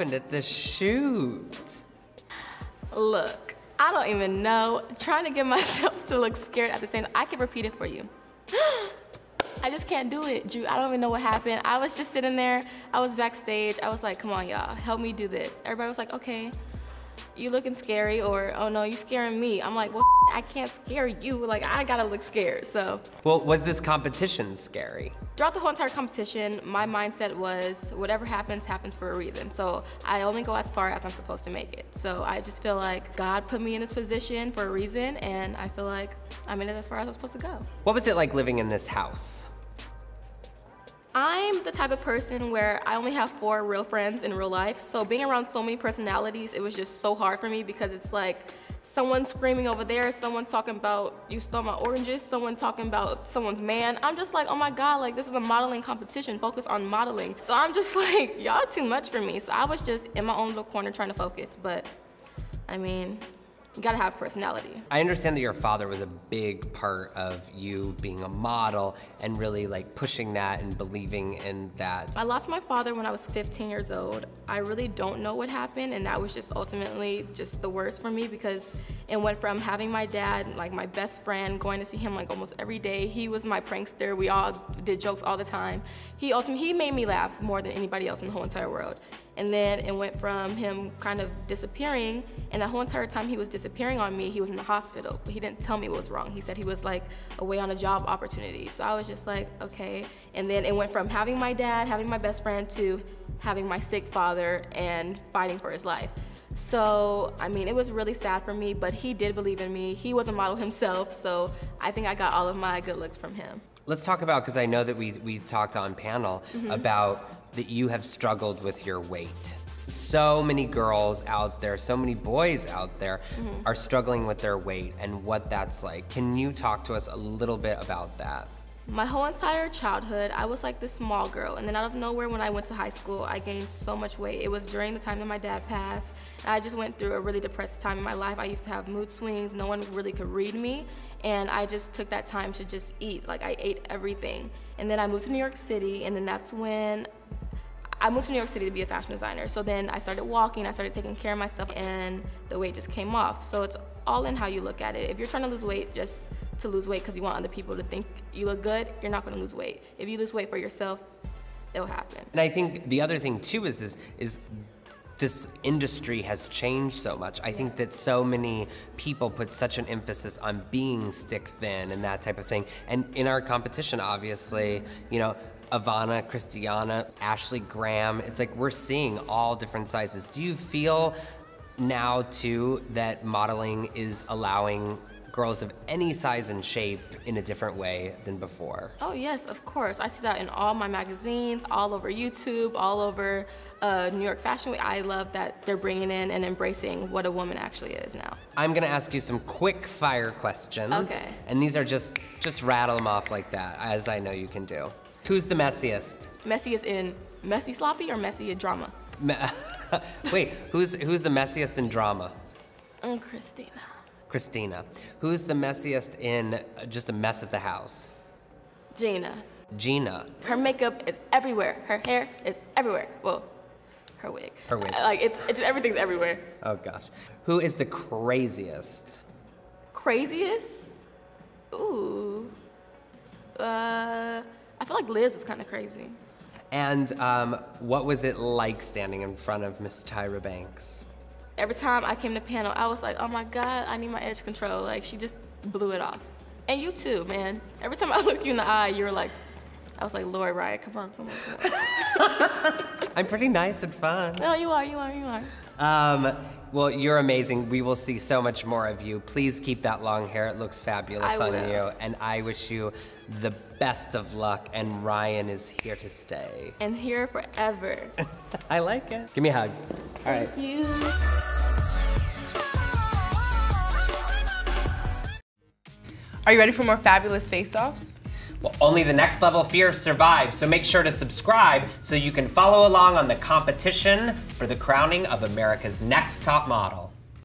happened at the shoot? Look, I don't even know. Trying to get myself to look scared at the same I can repeat it for you. I just can't do it, Drew. I don't even know what happened. I was just sitting there. I was backstage. I was like, come on, y'all, help me do this. Everybody was like, okay, you looking scary, or oh no, you scaring me. I'm like, well, I can't scare you. Like, I gotta look scared, so. Well, was this competition scary? Throughout the whole entire competition, my mindset was whatever happens, happens for a reason. So I only go as far as I'm supposed to make it. So I just feel like God put me in this position for a reason, and I feel like I made it as far as I'm supposed to go. What was it like living in this house? I'm the type of person where I only have four real friends in real life. So being around so many personalities, it was just so hard for me because it's like someone screaming over there, someone talking about you stole my oranges, someone talking about someone's man. I'm just like, oh my God, like this is a modeling competition, focus on modeling. So I'm just like, y'all too much for me. So I was just in my own little corner trying to focus. But I mean, you gotta have personality. I understand that your father was a big part of you being a model and really like pushing that and believing in that. I lost my father when I was 15 years old. I really don't know what happened and that was just ultimately just the worst for me because it went from having my dad, like my best friend, going to see him like almost every day. He was my prankster. We all did jokes all the time. He ultimately, he made me laugh more than anybody else in the whole entire world. And then it went from him kind of disappearing, and the whole entire time he was disappearing on me, he was in the hospital, but he didn't tell me what was wrong. He said he was like away on a job opportunity. So I was just like, okay. And then it went from having my dad, having my best friend, to having my sick father and fighting for his life. So, I mean, it was really sad for me, but he did believe in me. He was a model himself, so I think I got all of my good looks from him. Let's talk about, because I know that we, we talked on panel mm -hmm. about that you have struggled with your weight. So many girls out there, so many boys out there mm -hmm. are struggling with their weight and what that's like. Can you talk to us a little bit about that? My whole entire childhood, I was like this small girl. And then out of nowhere, when I went to high school, I gained so much weight. It was during the time that my dad passed. I just went through a really depressed time in my life. I used to have mood swings. No one really could read me. And I just took that time to just eat. Like I ate everything. And then I moved to New York City. And then that's when I moved to New York City to be a fashion designer. So then I started walking, I started taking care of myself, and the weight just came off. So it's all in how you look at it. If you're trying to lose weight just to lose weight because you want other people to think you look good, you're not gonna lose weight. If you lose weight for yourself, it'll happen. And I think the other thing too is is, is this industry has changed so much. I think that so many people put such an emphasis on being stick thin and that type of thing. And in our competition, obviously, you know, Ivana, Khrystyana, Ashley Graham. It's like we're seeing all different sizes. Do you feel now too that modeling is allowing girls of any size and shape in a different way than before? Oh yes, of course. I see that in all my magazines, all over YouTube, all over uh, New York Fashion Week. I love that they're bringing in and embracing what a woman actually is now. I'm gonna ask you some quick fire questions. Okay. And these are just, just rattle them off like that, as I know you can do. Who's the messiest? Messiest in messy sloppy or messy in drama? Me Wait, who's who's the messiest in drama? Mm, Christina. Christina. Who's the messiest in just a mess at the house? Jeana. Jeana. Her makeup is everywhere. Her hair is everywhere. Well, her wig. Her wig. Like it's, it's everything's everywhere. Oh gosh. Who is the craziest? Craziest? Ooh. Uh I feel like Liz was kind of crazy. And um, what was it like standing in front of Miss Tyra Banks? Every time I came to panel, I was like, oh my God, I need my edge control. Like, she just blew it off. And you too, man. Every time I looked you in the eye, you were like, I was like, Lori Riot, come on, come on, come on. I'm pretty nice and fun. No, you are, you are, you are. Um, well, you're amazing. We will see so much more of you. Please keep that long hair. It looks fabulous I on will. you. And I wish you the best of luck. And Rhiyan is here to stay. And here forever. I like it. Give me a hug. All right. Thank you. Are you ready for more fabulous face-offs? Well, only the next level fear survives, so make sure to subscribe so you can follow along on the competition for the crowning of America's next top model.